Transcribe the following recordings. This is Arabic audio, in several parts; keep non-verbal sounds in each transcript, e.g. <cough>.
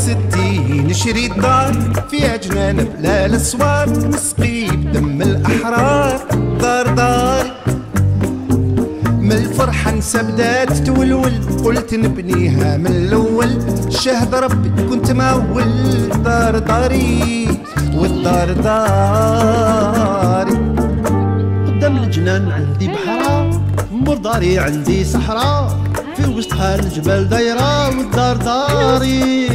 وستين نشري دار فيها جنان بلا الأسوار نسقي بدم الأحرار دار داري من الفرحة نسى بدات تولول قلت نبنيها من الأول. شهد ربي كنت مول دار داري والدار داري. قدام الجنان عندي بحرة مور داري عندي صحراء في وسطها الجبال دايرة والدار داري.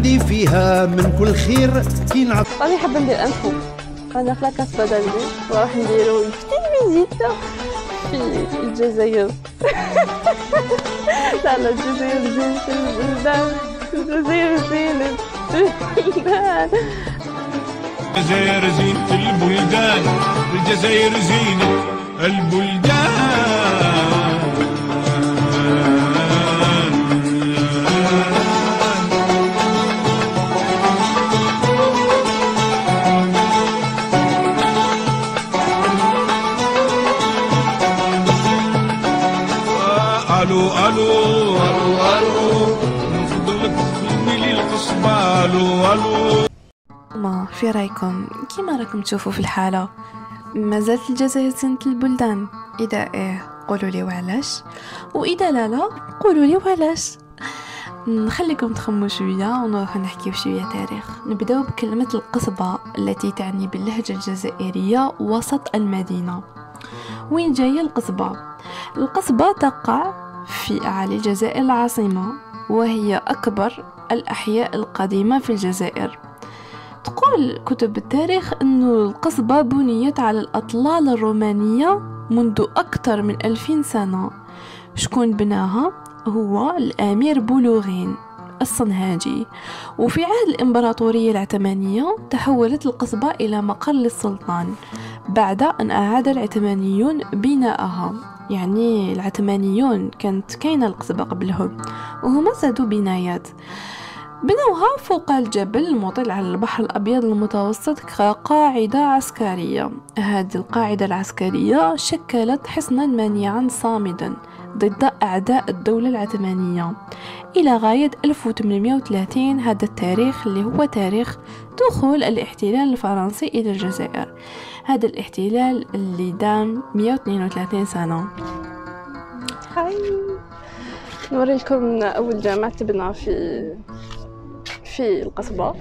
عندي فيها من كل خير. كي نعط راني حابه ندير أنفو. أنا في لاكاس بدل وراح نديرو فتين فيزيتا في الجزائر. <laughs> لا لا الجزائر زينة البلدان الجزائر. زينة البلدان الجزائر زينة البلدان. الجزائر زينة البلدان. ألو ألو ألو من فضلك لي القصبة ألو ألو ما في رأيكم؟ كيما راكم تشوفوا في الحالة؟ ما زالت الجزائر زينة البلدان. إذا إيه قولوا لي وعلاش. وإذا لا لا قولوا لي وعلاش. نخليكم تخموا شوية ونروح نحكيو شوية تاريخ. نبداو بكلمة القصبة التي تعني باللهجة الجزائرية وسط المدينة. وين جاية القصبة؟ القصبة تقع في أعالي الجزائر العاصمة وهي أكبر الأحياء القديمة في الجزائر. تقول كتب التاريخ أن القصبة بنيت على الأطلال الرومانية منذ أكثر من ألفين سنة. شكون بناها؟ هو الأمير بولوغين الصنهاجي. وفي عهد الإمبراطورية العثمانية تحولت القصبة إلى مقر للسلطان بعد أن أعاد العثمانيون بناءها. يعني العثمانيون كانت كاينة القصبة قبلهم وهما زادوا بنايات. بنوها فوق الجبل المطل على البحر الأبيض المتوسط كقاعدة عسكرية. هذه القاعدة العسكرية شكلت حصنا منيعا صامدا. ضد أعداء الدولة العثمانية. إلى غاية 1830 هذا التاريخ اللي هو تاريخ دخول الاحتلال الفرنسي إلى الجزائر. هذا الاحتلال اللي دام 132 سنة. هاي. نوري لكم أول جامعة تبنى في في القصبة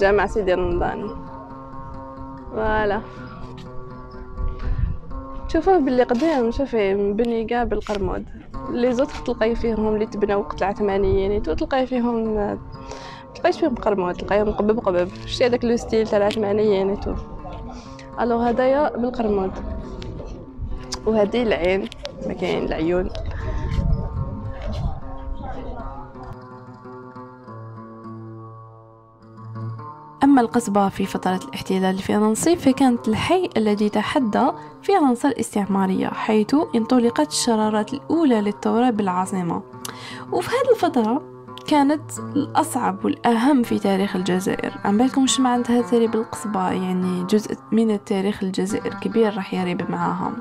جامع سيدي رمضان. voilà. شوفوه باللي قدام شوفي مبني كاع بالقرمود. les autres تلقاي فيهم اللي تبناو وقت العثمانيين tout تلقاي فيهم تلقايش فيهم قرمود تلقايهم قبب قبب. شتي هذاك le style تاع العثمانيين tout. ألو هدايا بالقرمود. وهذه العين ما كاين العيون. أما القصبة في فترة الاحتلال الفرنسي فكانت الحي الذي تحدى فرنسا الاستعمارية حيث انطلقت الشرارات الأولى للثورة بالعاصمة. وفي هذه الفترة كانت الأصعب والأهم في تاريخ الجزائر. عم بالكم شو معناتها تريب القصبة؟ يعني جزء من التاريخ الجزائر كبير راح يريب معاها.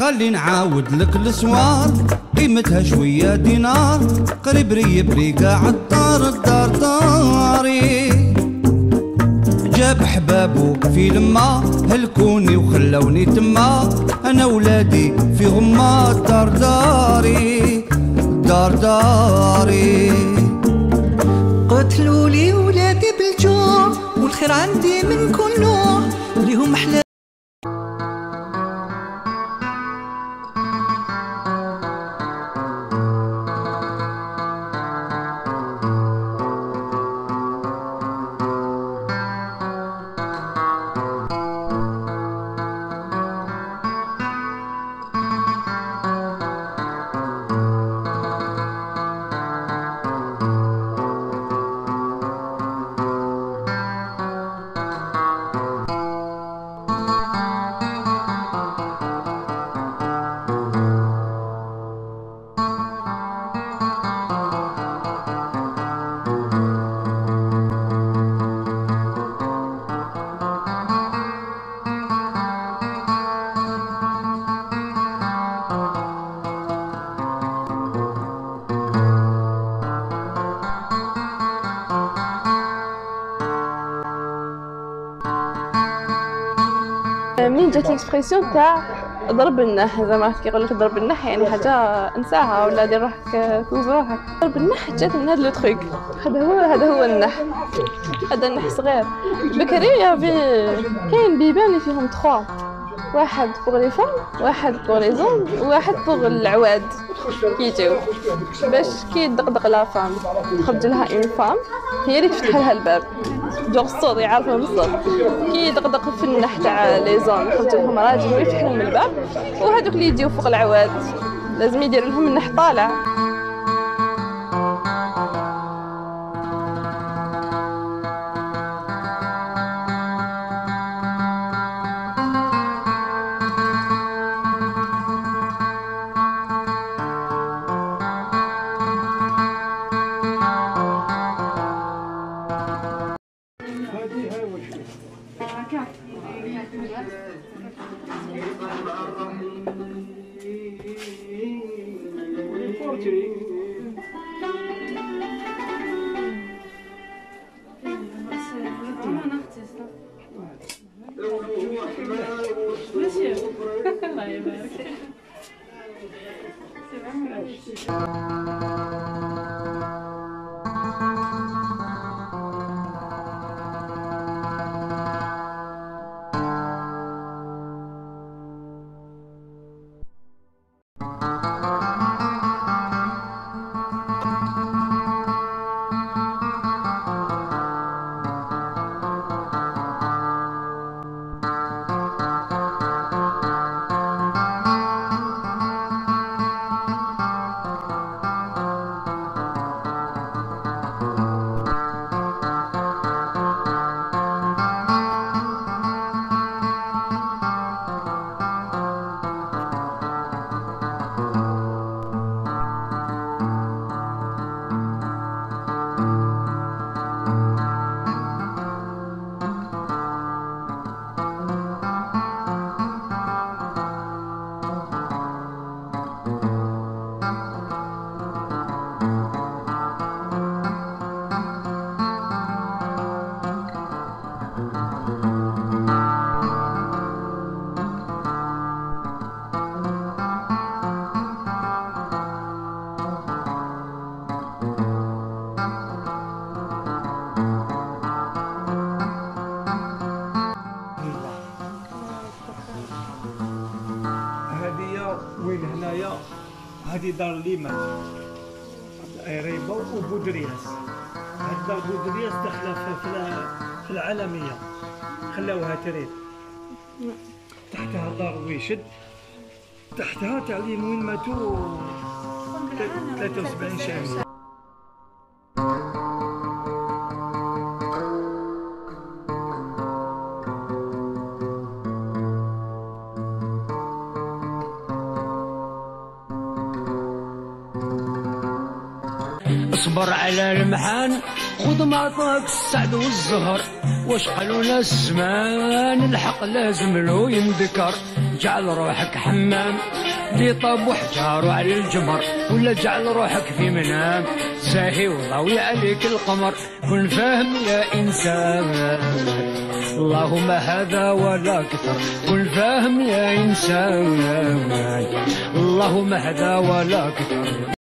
قال لي نعاود لك الأسوار قيمتها شوية دينار قريب ريب لي قاع الدار الدار داري. جاب حبابو في لما هلكوني وخلوني تما. أنا ولادي في غما دار داري دار داري قتلوا لي ولادي بالجوع والخير عندي من كل نوع. ليهم أحلى expression تاع ضرب النح زعما كيقول لك ضرب النح يعني حاجة انساها ولا دير روحك كوز روحك. ضرب النح جات من هذا le truc هذا هو هذا هو النح. هذا النح صغير. بكري يافي كاين بيبان اللي فيهم تخوا. واحد pour les femmes واحد pour les hommes وواحد pour العواد. كيجيو. باش كي دقدق la femme تخرج لها une femme هي اللي تفتح لها الباب. جوغ الصوت يعرفها بالصوت كي يدقدق في النح تاع لي زون. يخرج لهم راجل ويفتح لهم الباب. وهذوك اللي يجيو فوق العواد. لازم يدير لهم النح طالع. Спасибо. هذه دار ليمان ريبو وبودرياس. هاد دار بودرياس داخلة في, في, في العالمية. خلاوها تريد تحتها دار ويشد. تحتها تعليم وين ماتوا؟ 73 شامل اصبر على المحان خذ ما عطاك السعد والزهر واش قالوا لنا الزمان. الحق لازم له ينذكر. جعل روحك حمام لي طاب وحجار على الجمر. ولا جعل روحك في منام. ساهي وضوي عليك القمر. كن فاهم يا إنسان. اللهم هذا ولا كثر. كن فاهم يا إنسان. اللهم هذا ولا كثر.